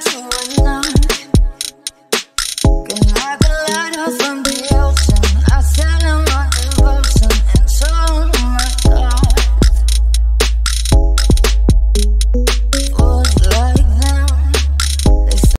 to right.